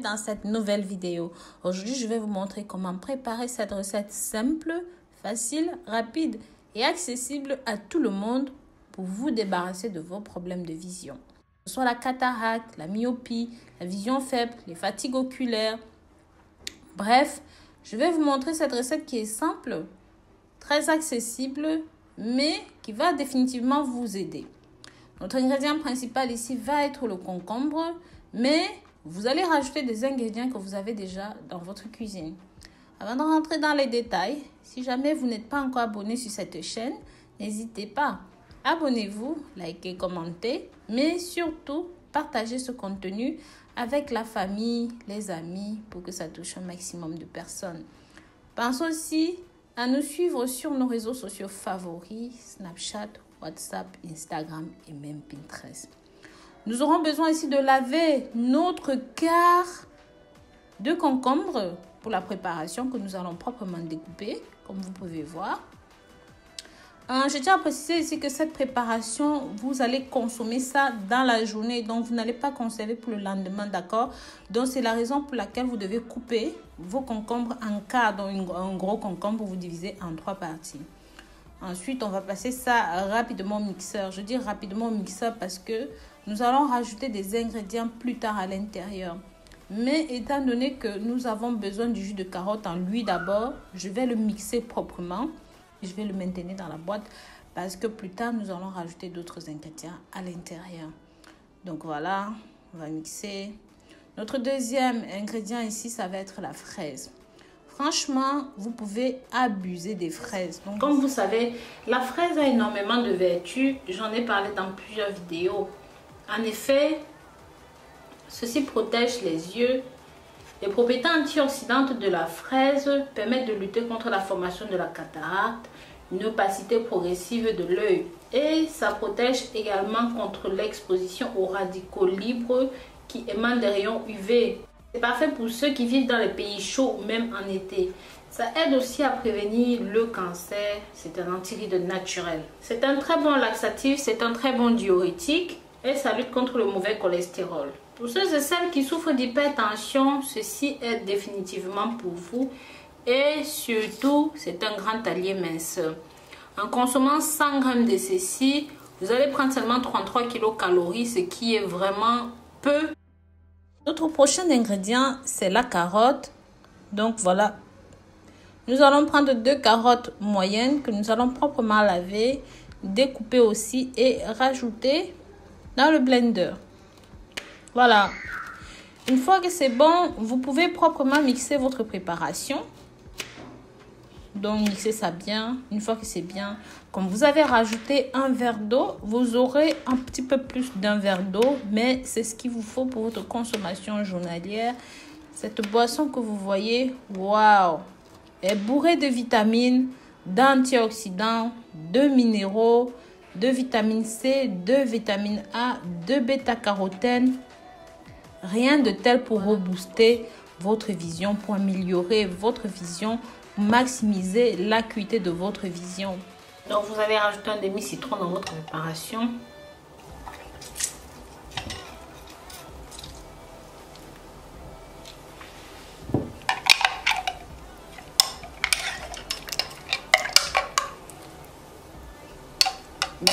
dans cette nouvelle vidéo. Aujourd'hui, je vais vous montrer comment préparer cette recette simple, facile, rapide et accessible à tout le monde pour vous débarrasser de vos problèmes de vision. Que ce soit la cataracte, la myopie, la vision faible, les fatigues oculaires. Bref, je vais vous montrer cette recette qui est simple, très accessible, mais qui va définitivement vous aider. Notre ingrédient principal ici va être le concombre, mais vous allez rajouter des ingrédients que vous avez déjà dans votre cuisine. Avant de rentrer dans les détails, si jamais vous n'êtes pas encore abonné sur cette chaîne, n'hésitez pas. Abonnez-vous, likez, commentez, mais surtout partagez ce contenu avec la famille, les amis, pour que ça touche un maximum de personnes. Pensez aussi à nous suivre sur nos réseaux sociaux favoris, Snapchat, WhatsApp, Instagram et même Pinterest. Nous aurons besoin ici de laver notre quart de concombre pour la préparation que nous allons proprement découper, comme vous pouvez voir. Euh, je tiens à préciser ici que cette préparation, vous allez consommer ça dans la journée. Donc, vous n'allez pas conserver pour le lendemain, d'accord? Donc, c'est la raison pour laquelle vous devez couper vos concombres en quart. Donc, un gros concombre, vous divisez en trois parties. Ensuite, on va passer ça rapidement au mixeur. Je dis rapidement au mixeur parce que nous allons rajouter des ingrédients plus tard à l'intérieur. Mais étant donné que nous avons besoin du jus de carotte en lui d'abord, je vais le mixer proprement. Je vais le maintenir dans la boîte parce que plus tard, nous allons rajouter d'autres ingrédients à l'intérieur. Donc voilà, on va mixer. Notre deuxième ingrédient ici, ça va être la fraise. Franchement, vous pouvez abuser des fraises. Comme vous savez, la fraise a énormément de vertus. J'en ai parlé dans plusieurs vidéos. En effet, ceci protège les yeux. Les propriétés antioxydantes de la fraise permettent de lutter contre la formation de la cataracte, une opacité progressive de l'œil. Et ça protège également contre l'exposition aux radicaux libres qui émanent des rayons UV. C'est parfait pour ceux qui vivent dans les pays chauds, même en été. Ça aide aussi à prévenir le cancer. C'est un antiride naturel. C'est un très bon laxatif, c'est un très bon diurétique et ça lutte contre le mauvais cholestérol. Pour ceux et celles qui souffrent d'hypertension, ceci est définitivement pour vous. Et surtout, c'est un grand allié mince. En consommant 100 g de ceci, vous allez prendre seulement 33 kcal, ce qui est vraiment peu notre prochain ingrédient, c'est la carotte. Donc voilà. Nous allons prendre deux carottes moyennes que nous allons proprement laver, découper aussi et rajouter dans le blender. Voilà. Une fois que c'est bon, vous pouvez proprement mixer votre préparation. Donc, mixez ça bien. Une fois que c'est bien, comme vous avez rajouté un verre d'eau, vous aurez un petit peu plus d'un verre d'eau, mais c'est ce qu'il vous faut pour votre consommation journalière. Cette boisson que vous voyez, waouh, est bourrée de vitamines, d'antioxydants, de minéraux, de vitamine C, de vitamine A, de bêta-carotène. Rien de tel pour rebooster votre vision, pour améliorer votre vision maximiser l'acuité de votre vision. Donc vous allez rajouter un demi-citron dans votre préparation.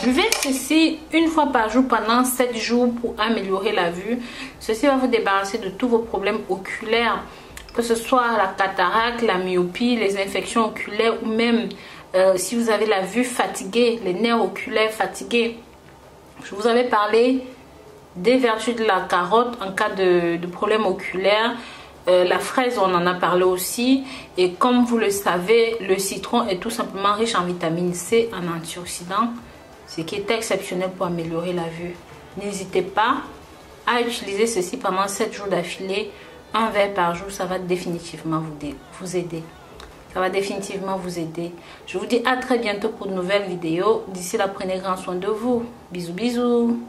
Buvez ceci une fois par jour pendant 7 jours pour améliorer la vue. Ceci va vous débarrasser de tous vos problèmes oculaires que ce soit la cataracte, la myopie, les infections oculaires ou même euh, si vous avez la vue fatiguée, les nerfs oculaires fatigués. Je vous avais parlé des vertus de la carotte en cas de, problème oculaire. Euh, la fraise, on en a parlé aussi. Et comme vous le savez, le citron est tout simplement riche en vitamine C, en antioxydants, ce qui est exceptionnel pour améliorer la vue. N'hésitez pas à utiliser ceci pendant 7 jours d'affilée un verre par jour, ça va définitivement vous, aider. Ça va définitivement vous aider. Je vous dis à très bientôt pour de nouvelles vidéos. D'ici là, prenez grand soin de vous. Bisous, bisous.